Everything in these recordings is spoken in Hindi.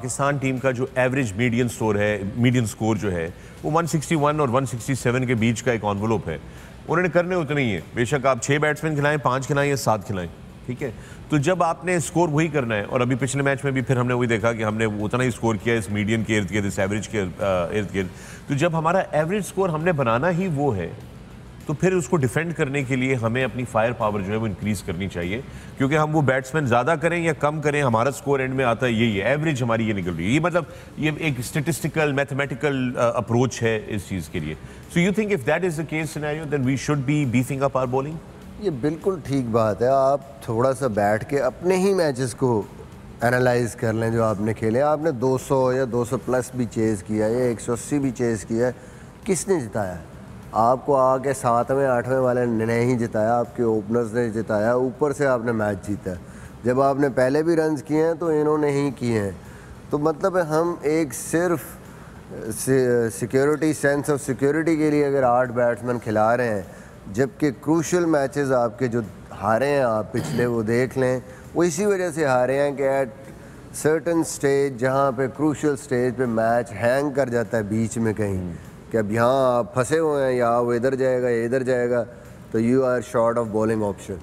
पाकिस्तान टीम का जो एवरेज मीडियन स्कोर है मीडियन स्कोर जो है, वो 161 और 167 के बीच का एक ऑनवलप है। उन्होंने करने उतने ही है। बेशक आप छः बैट्समैन खिलाएँ, पाँच खिलाएँ या सात खिलाएँ, ठीक है? तो जब आपने स्कोर वही करना है, और अभी पिछले मैच में भी फिर हमने वही देखा कि हमने उतना ही स्कोर किया इस मीडियम के इर्द गिर्द इस एवरेज के इर्द गिर्द तो जब हमारा एवरेज स्कोर हमने बनाना ही वो है तो फिर उसको डिफेंड करने के लिए हमें अपनी फायर पावर जो है वो इंक्रीज करनी चाहिए। क्योंकि हम वो बैट्समैन ज़्यादा करें या कम करें, हमारा स्कोर एंड में आता है, यही है। एवरेज हमारी ये निकल रही है। ये मतलब ये एक स्टेटिस्टिकल मैथमेटिकल अप्रोच है इस चीज़ के लिए। So you think if that is the case scenario then we should be beefing up our bowling ये बिल्कुल ठीक बात है। आप थोड़ा सा बैठ के अपने ही मैचेस को एनालाइज कर लें जो आपने खेले। आपने 200 या 200 प्लस भी चेज़ किया या 180 भी चेज़ किया है। किसने जिताया? आपको आके सातवें, आठवें वाले ने नहीं जिताया, आपके ओपनर्स ने जिताया, ऊपर से आपने मैच जीता। जब आपने पहले भी रन किए हैं तो इन्होंने ही किए हैं। तो मतलब है, हम एक सिर्फ़ सिक्योरिटी सेंस ऑफ़ सिक्योरिटी के लिए अगर आठ बैट्समैन खिला रहे हैं, जबकि क्रूशल मैचेस आपके जो हारे हैं, आप पिछले वो देख लें, वो इसी वजह से हारे हैं कि एट सर्टन स्टेज जहाँ पे क्रूशल स्टेज पे मैच हैंग कर जाता है बीच में कहीं। कि अब यहाँ आप फंसे हुए हैं या वो इधर जाएगा या इधर जाएगा तो you are short of bowling option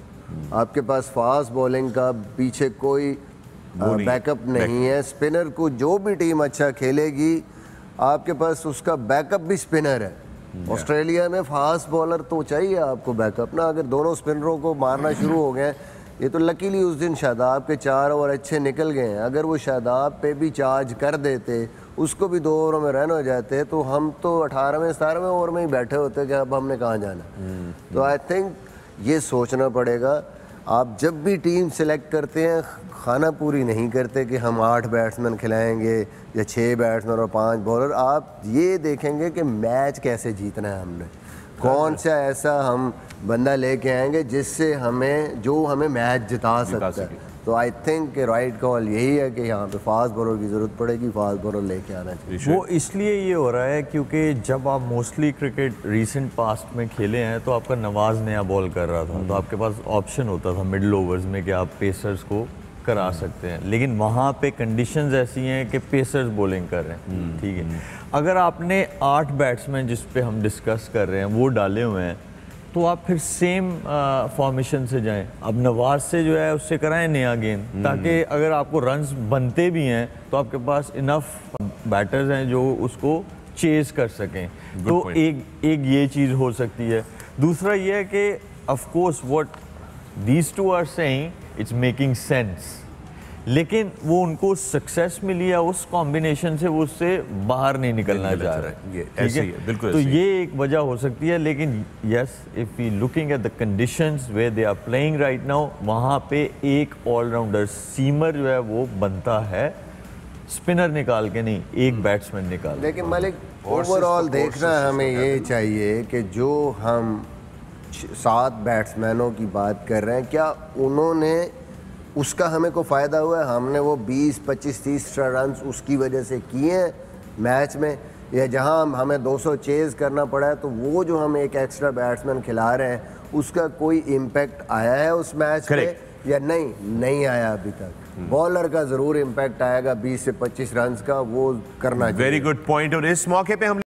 आपके पास फास्ट बॉलिंग का पीछे कोई बैकअप नहीं, नहीं है। स्पिनर को जो भी टीम अच्छा खेलेगी आपके पास उसका बैकअप भी स्पिनर है। ऑस्ट्रेलिया में फास्ट बॉलर तो चाहिए आपको बैकअप ना अगर दोनों स्पिनरों को मारना शुरू हो गए ये तो लकीली उस दिन शादाब के चार ओवर अच्छे निकल गए हैं। अगर वो शादाब पे भी चार्ज कर देते उसको भी दो ओवरों में रन हो जाते हैं तो हम तो अठारहवें सतारहवें ओवर में ही बैठे होते हैं कि अब हमने कहाँ जाना हम्म, तो आई थिंक ये सोचना पड़ेगा आप जब भी टीम सेलेक्ट करते हैं खाना पूरी नहीं करते कि हम आठ बैट्समैन खिलाएँगे या छः बैट्समैन और पाँच बॉलर आप ये देखेंगे कि मैच कैसे जीतना है हमने। कौन सा ऐसा हम बंदा लेके आएँगे जिससे हमें जो हमें मैच जिता, सकता है। तो आई थिंक राइट कॉल यही है कि यहाँ पे फास्ट बॉलर की ज़रूरत पड़ेगी फास्ट बॉलर लेके आना चाहिए। वो इसलिए ये हो रहा है क्योंकि जब आप मोस्टली क्रिकेट रिसेंट पास्ट में खेले हैं तो आपका नवाज़ नया बॉल कर रहा था। तो हम्म। आपके पास ऑप्शन होता था मिडल ओवर्स में कि आप पेसर्स को करा हम्म। सकते हैं लेकिन वहाँ पे कंडीशंस ऐसी हैं कि पेसर्स बॉलिंग कर रहे हैं हम्म। ठीक है अगर आपने आठ बैट्समैन जिस पे हम डिस्कस कर रहे हैं वो डाले हुए हैं तो आप फिर सेम फॉर्मेशन से जाएँ अब नवाज़ से जो है उससे कराएँ नया गेंद हम्म। ताकि अगर आपको रन्स बनते भी हैं तो आपके पास इनफ बैटर्स हैं जो उसको चेज कर सकें Good तो point. एक एक ये चीज़ हो सकती है दूसरा ये है कि of course what these two are saying it's making sense लेकिन वो उनको सक्सेस मिली है उस कॉम्बिनेशन से वो उससे बाहर नहीं निकलना चाह रहे ठीक है? बिल्कुल तो ये एक वजह हो सकती है लेकिन yes if you looking at the conditions way they are playing right now वहाँ पे एक ऑलराउंडर सीमर जो है वो बनता है। स्पिनर निकाल के नहीं एक बैट्समैन hmm. निकाल लेकिन मलिक ओवरऑल देखना हमें ये चाहिए कि जो हम सात बैट्समैनों की बात कर रहे हैं। क्या उन्होंने उसका हमें को फ़ायदा हुआ है? हमने वो 20, 25, 30 रन उसकी वजह से किए हैं मैच में। या जहाँ हमें 200 चेज़ करना पड़ा है तो वो जो हम एक एक्स्ट्रा बैट्समैन खिला रहे हैं उसका कोई इम्पैक्ट आया है उस मैच में या नहीं? नहीं आया अभी तक। बॉलर का ज़रूर इम्पैक्ट आएगा 20 से 25 रन का वो करना वेरी गुड पॉइंट और इस मौके पर हम